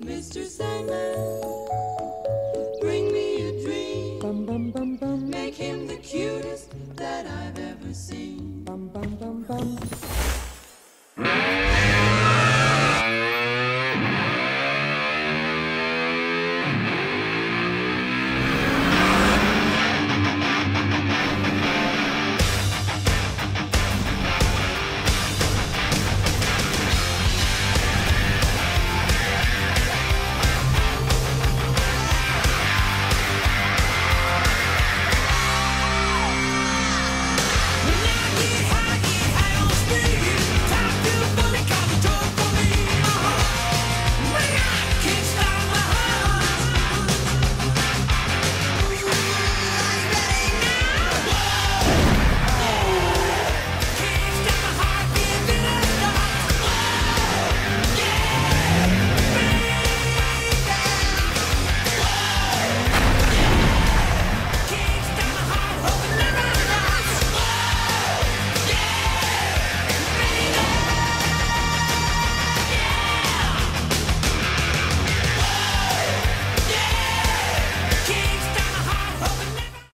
Mr. Sandman, bring me a dream. Make him the cutest that I've ever seen.